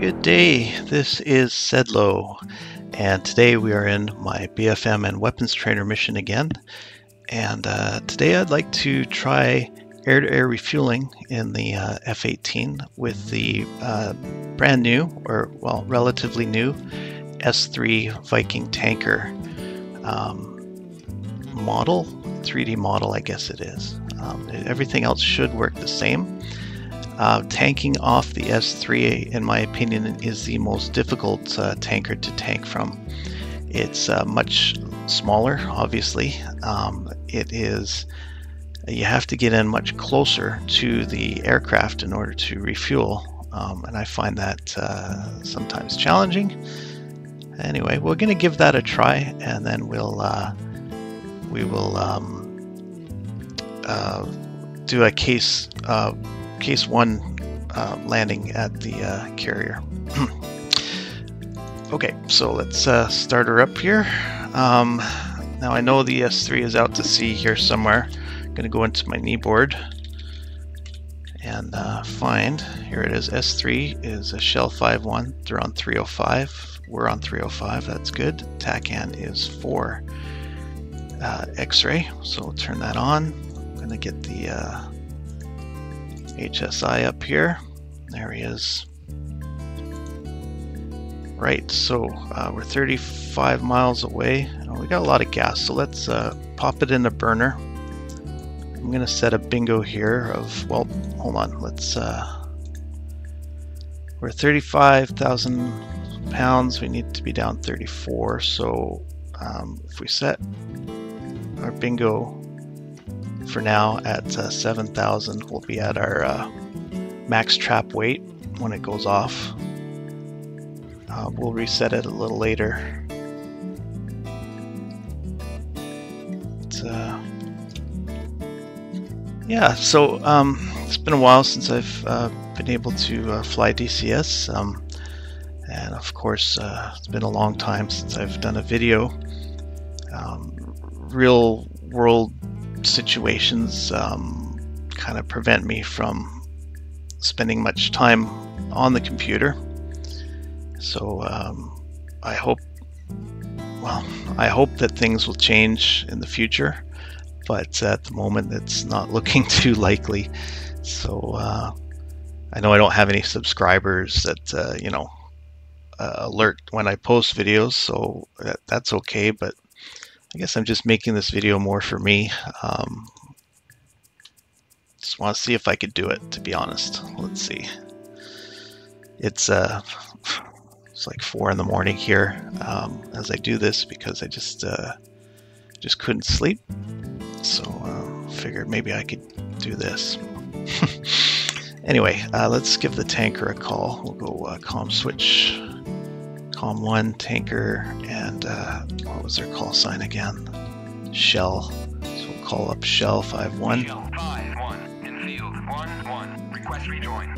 Good day, this is Sedlo, and today we are in my BFM and weapons trainer mission again. And uh, today I'd like to try air to air refueling in the uh, F 18 with the uh, brand new, or well, relatively new, S3 Viking tanker um, model, 3D model, I guess it is. Um, everything else should work the same. Uh, tanking off the S3, in my opinion, is the most difficult uh, tanker to tank from. It's uh, much smaller, obviously. Um, it is you have to get in much closer to the aircraft in order to refuel, um, and I find that uh, sometimes challenging. Anyway, we're going to give that a try, and then we'll uh, we will um, uh, do a case case one uh, landing at the uh, carrier. okay, so let's uh, start her up here. Um, now I know the S3 is out to sea here somewhere. I'm going to go into my kneeboard and uh, find, here it is, S3 is a Shell 5-1. They're on 305. We're on 305, that's good. TACAN is 4 uh, X-ray, so we'll turn that on. I'm going to get the uh, HSI up here. There he is. Right, so uh, we're 35 miles away. Oh, we got a lot of gas, so let's uh, pop it in a burner. I'm going to set a bingo here of, well, hold on, let's, uh, we're 35,000 pounds. We need to be down 34, so um, if we set our bingo for now at uh, 7,000. We'll be at our uh, max trap weight when it goes off. Uh, we'll reset it a little later. Uh, yeah, so um, it's been a while since I've uh, been able to uh, fly DCS. Um, and of course, it's been a long time since I've done a video. Um, real world situations um, kind of prevent me from spending much time on the computer. So um, I hope, well, I hope that things will change in the future, but at the moment it's not looking too likely. So uh, I know I don't have any subscribers that uh, you know uh, alert when I post videos, so that, that's okay. But I guess I'm just making this video more for me. Um, just want to see if I could do it, to be honest. Let's see. It's uh, it's like four in the morning here um, as I do this because I just uh, just couldn't sleep. So uh, figured maybe I could do this. anyway, uh, let's give the tanker a call. We'll go uh, switch Com 1, Tanker, and uh, what was their call sign again? Shell. So we'll call up Shell 51. Shell 5 in field 1 1. Request rejoin.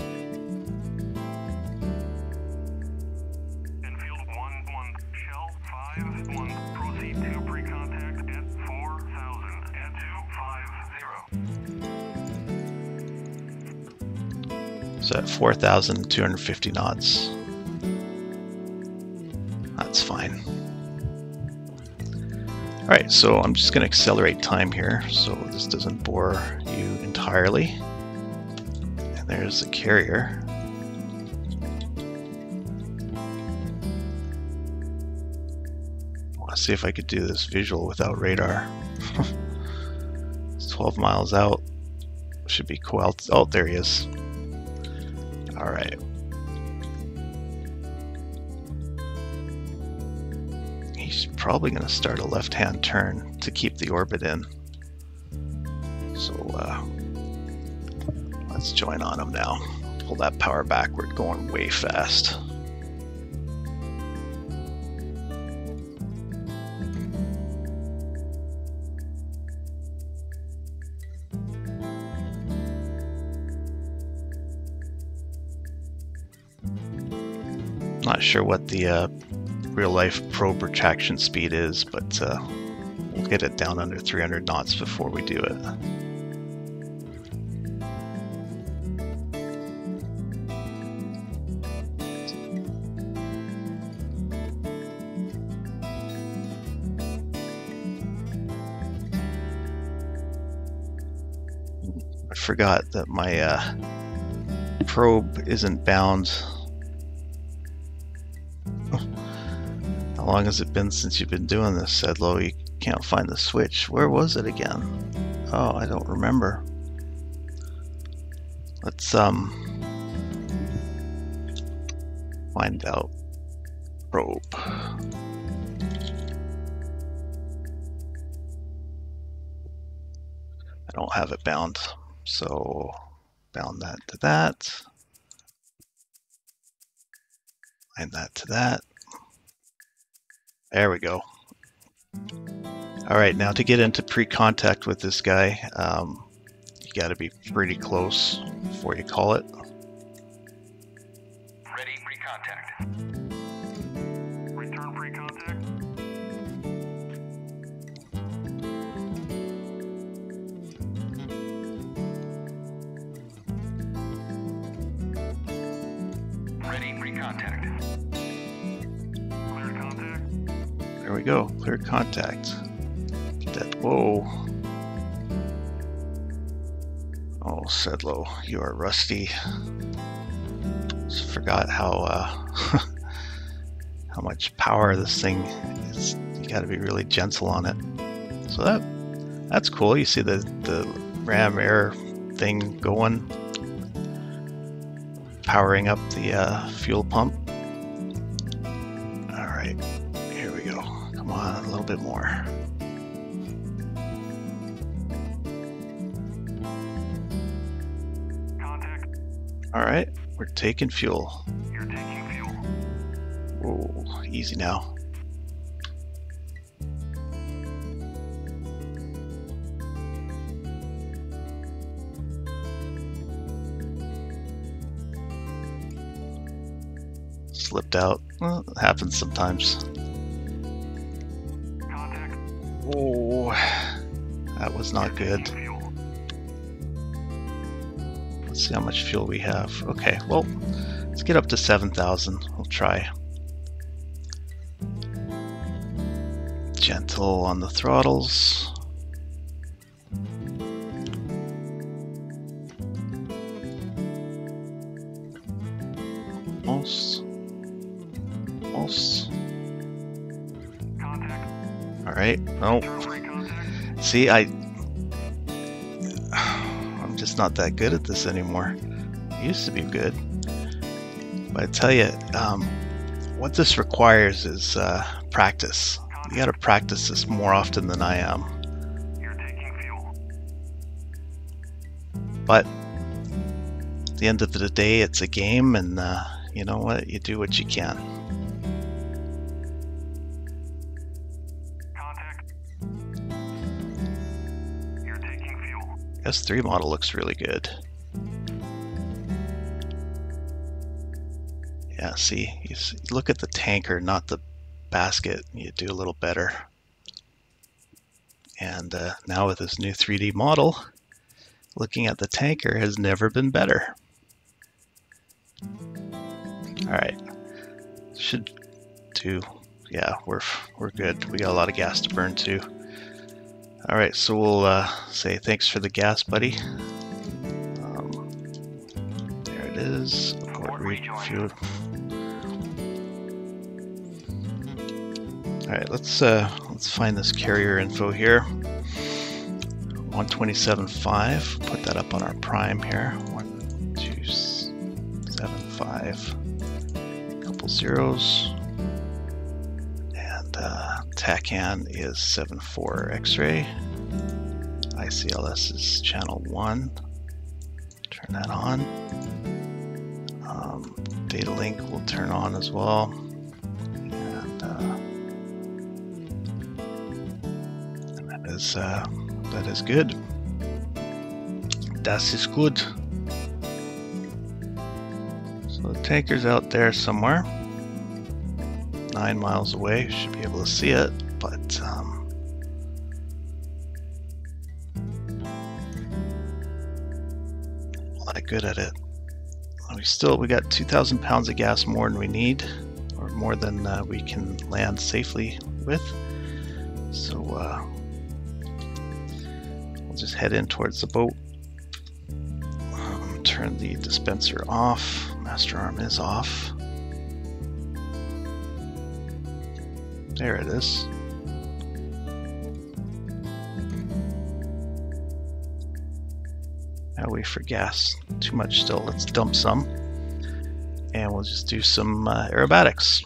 So at 4,250 knots. So I'm just going to accelerate time here so this doesn't bore you entirely. And there's the carrier. To see if I could do this visual without radar. it's 12 miles out. Should be cool. Oh, there he is. Alright. he's probably going to start a left-hand turn to keep the orbit in. So uh, let's join on him now. Pull that power backward, going way fast. Not sure what the uh, real life probe retraction speed is, but uh, we'll get it down under 300 knots before we do it. I forgot that my uh, probe isn't bound long has it been since you've been doing this, Sedlo? You can't find the switch. Where was it again? Oh, I don't remember. Let's um find out. Probe. I don't have it bound, so bound that to that. Bind that to that. There we go. All right, now to get into pre-contact with this guy, um, you got to be pretty close before you call it. Ready, pre-contact. Return pre-contact. We go, clear contact. That, whoa. Oh, Sedlo, you are rusty. Just forgot how uh, how much power this thing is. You got to be really gentle on it. So that that's cool. You see the the ram air thing going, powering up the uh, fuel pump. Taking fuel. You're taking fuel. Whoa, easy now. Slipped out. Well, happens sometimes. Contact. Oh, that was not good. See how much fuel we have. Okay, well, let's get up to 7,000. We'll try. Gentle on the throttles. Almost. Almost. Alright. Nope. See, I. Not that good at this anymore. I used to be good. But I tell you, um, what this requires is uh, practice. You gotta practice this more often than I am. But at the end of the day, it's a game, and uh, you know what? You do what you can. S3 model looks really good. Yeah, see, you look at the tanker, not the basket. You do a little better. And uh, now with this new 3D model, looking at the tanker has never been better. All right, should do. Yeah, we're we're good. We got a lot of gas to burn too. All right, so we'll uh, say thanks for the gas, buddy. Um, there it is. All right, let's uh, let's find this carrier info here. 127.5. Put that up on our prime here. One, two, s- seven, five. Couple zeros. TACAN is 7.4 X-ray. ICLS is channel 1. Turn that on. Um, data link will turn on as well. And, uh, and that is uh, that is good. Das ist good. So the tanker's out there somewhere nine miles away. Should be able to see it, but um, not good at it. We still we got 2,000 pounds of gas more than we need, or more than uh, we can land safely with. So uh, we'll just head in towards the boat turn the dispenser off. Master arm is off. There it is. Now we for gas. Too much still. Let's dump some. And we'll just do some uh, aerobatics.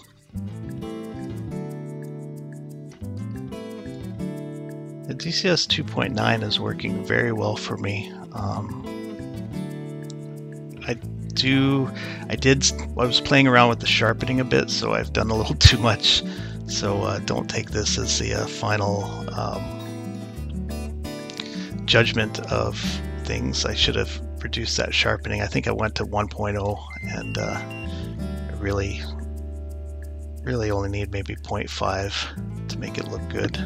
The DCS 2.9 is working very well for me. Um, I do, I did, I was playing around with the sharpening a bit, so I've done a little too much. So uh, don't take this as the uh, final um, judgment of things. I should have reduced that sharpening. I think I went to 1.0 and uh, really, really only need maybe 0.5 to make it look good.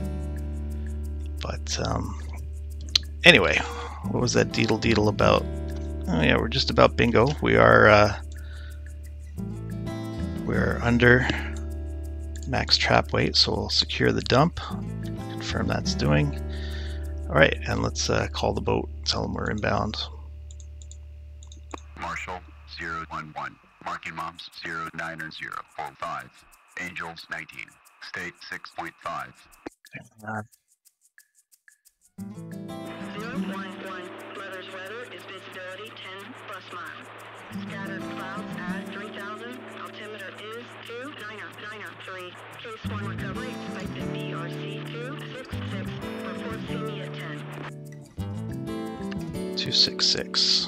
But um, anyway, what was that deedle deedle about? Oh yeah, we're just about bingo. We are uh, we're under max trap weight, so we'll secure the dump. Confirm that's doing. All right, and let's uh, call the boat. Tell them we're inbound. Marshall 011. Marking Moms 090 45. Angels 19. State 6.5. Uh, Case one recovery expected BRC two six six. Report see me at ten. 266.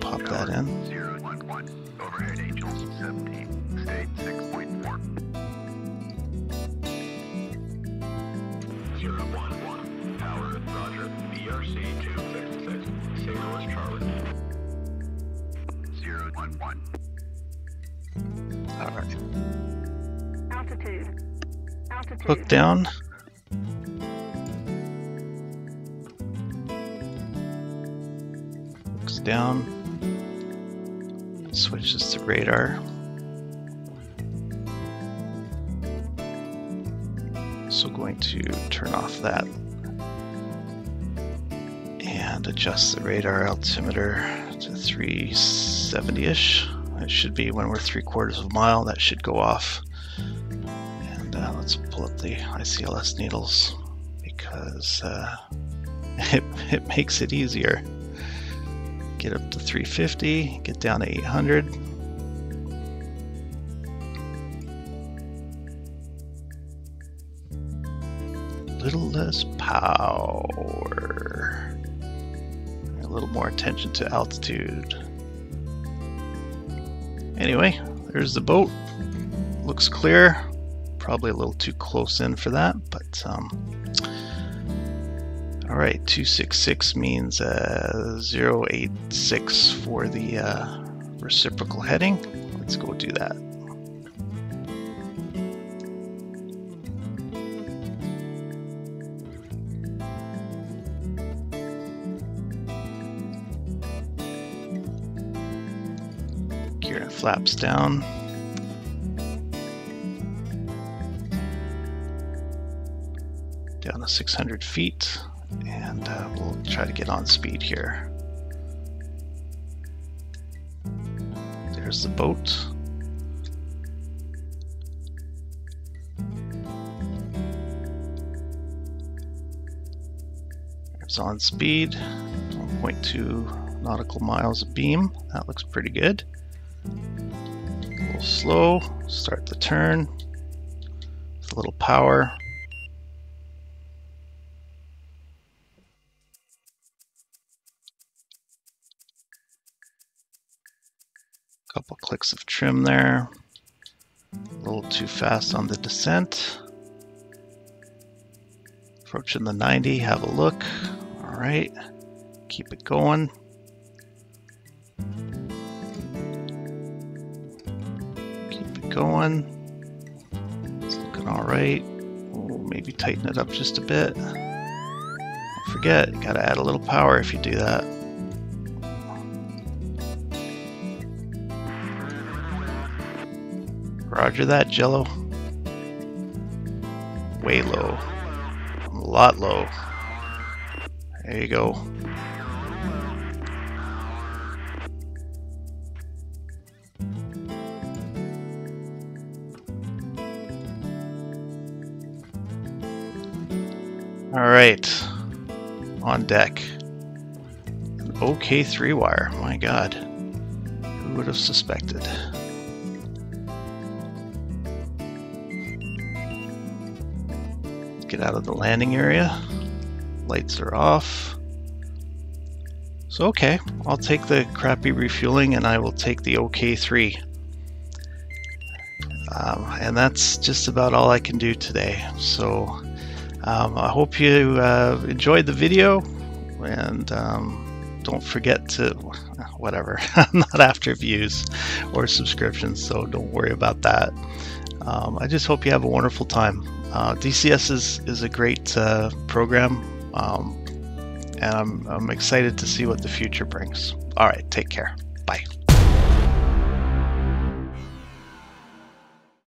Pop that in. 011. Overhead Angels 17. State 6.4. 011. Tower, Roger. BRC 266. Signal is Charlie. 011. All right. Altitude. Hook down. Hooks down. Switches to radar. So going to turn off that and adjust the radar altimeter to 370-ish. It should be when we're three quarters of a mile. That should go off. And uh, let's pull up the ICLS needles because uh, it, it makes it easier. Get up to 350, get down to 800. Little less power. A little more attention to altitude. Anyway, there's the boat. Looks clear. Probably a little too close in for that, but um, all right. 266 means uh, 086 for the uh, reciprocal heading. Let's go do that. Gear flaps down. 600 feet, and uh, we'll try to get on speed here. There's the boat. It's on speed, 1.2 nautical miles a beam. That looks pretty good. A little slow. Start the turn with a little power. Couple clicks of trim there. A little too fast on the descent. Approaching the 90, have a look. All right, keep it going. Keep it going. It's looking all right. We'll maybe tighten it up just a bit. Don't forget, gotta add a little power if you do that. Roger that, Jello. Way low. A lot low. There you go. Alright. On deck. An OK3 wire. My god. Who would have suspected? Get out of the landing area. Lights are off. So okay, I'll take the crappy refueling and I will take the OK3. Um, and that's just about all I can do today. So um, I hope you uh, enjoyed the video and um, don't forget to, whatever, I'm not after views or subscriptions, so don't worry about that. Um, I just hope you have a wonderful time. Uh, DCS is, is a great uh, program, um, and I'm, I'm excited to see what the future brings. All right, take care. Bye.